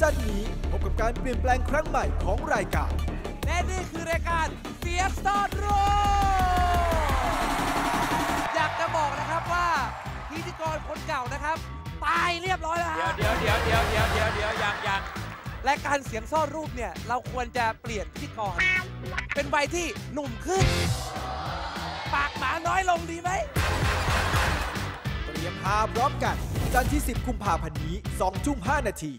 จันทนี้พบกับการเปลี่ยนแปลงครั้งใหม่ของรายการ และนี่คือรายการเสียงซ่อนรูอยากจะบอกนะครับว่าพิธีกรคนเก่านะครับ ตายเรียบร้อยแล้วเดี๋ยวฮะ เดี๋ยวเดี๋ยวเดี๋ยวเดี๋ยวเดี๋ยวเดี๋ยวยังยังรายการเสียงซ่อนรูปเนี่ย เราควรจะเปลี่ยนพิธีกร เป็นใบที่หนุ่มขึ้น ปากหมาน้อยลงดีไหมเตรียมพาพร้อมกัน จันทร์ที่ 10 กุมภาพันธ์นี้2ทุ่ม5นาที